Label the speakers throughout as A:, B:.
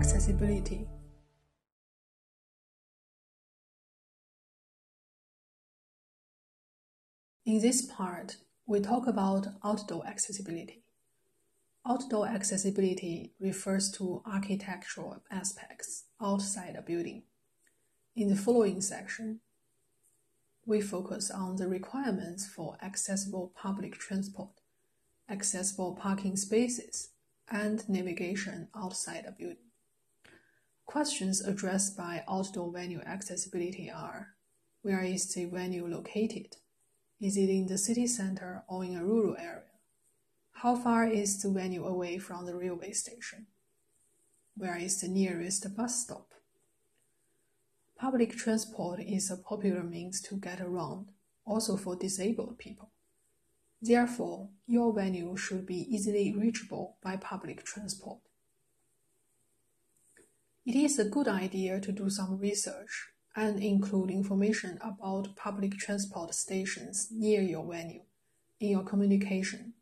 A: accessibility. In this part, we talk about outdoor accessibility. Outdoor accessibility refers to architectural aspects outside a building. In the following section, we focus on the requirements for accessible public transport, accessible parking spaces, and navigation outside a building. Questions addressed by outdoor venue accessibility are Where is the venue located? Is it in the city center or in a rural area? How far is the venue away from the railway station? Where is the nearest bus stop? Public transport is a popular means to get around, also for disabled people. Therefore, your venue should be easily reachable by public transport. It is a good idea to do some research and include information about public transport stations near your venue in your communication.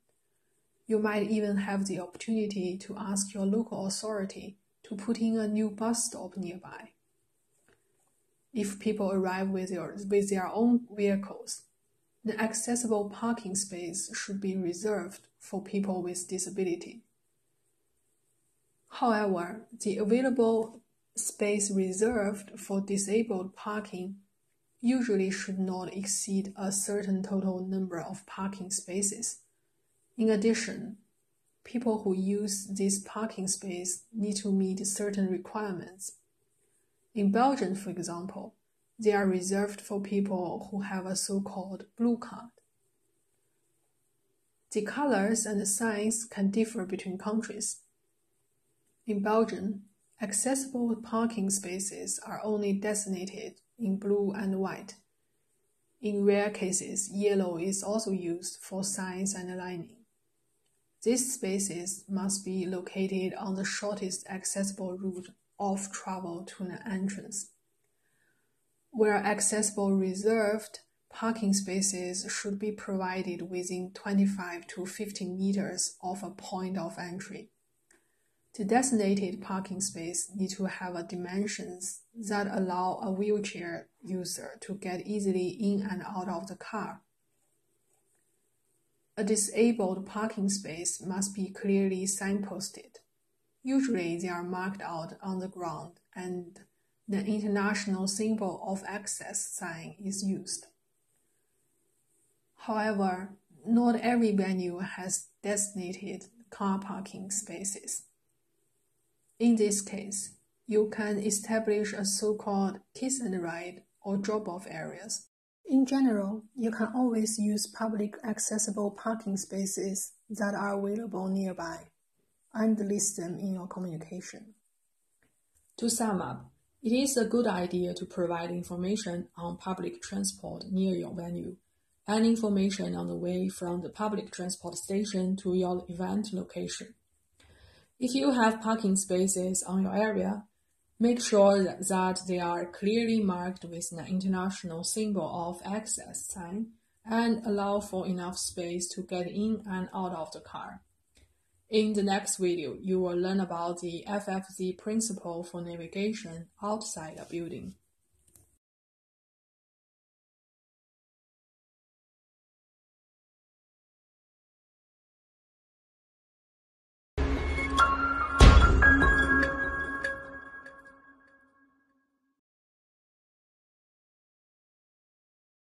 A: You might even have the opportunity to ask your local authority to put in a new bus stop nearby. If people arrive with, your, with their own vehicles, the accessible parking space should be reserved for people with disability. However, the available space reserved for disabled parking usually should not exceed a certain total number of parking spaces. In addition, people who use this parking space need to meet certain requirements. In Belgium, for example, they are reserved for people who have a so-called blue card. The colors and the signs can differ between countries. In Belgium, Accessible parking spaces are only designated in blue and white. In rare cases, yellow is also used for signs and lining. These spaces must be located on the shortest accessible route of travel to an entrance. Where accessible reserved parking spaces should be provided within 25 to 50 meters of a point of entry. The designated parking space need to have a dimensions that allow a wheelchair user to get easily in and out of the car. A disabled parking space must be clearly signposted. Usually they are marked out on the ground and the international symbol of access sign is used. However, not every venue has designated car parking spaces. In this case, you can establish a so-called kiss and ride or drop-off areas. In general, you can always use public accessible parking spaces that are available nearby and list them in your communication.
B: To sum up, it is a good idea to provide information on public transport near your venue and information on the way from the public transport station to your event location. If you have parking spaces on your area, make sure that they are clearly marked with an international symbol of access sign and allow for enough space to get in and out of the car. In the next video, you will learn about the FFZ principle for navigation outside a building.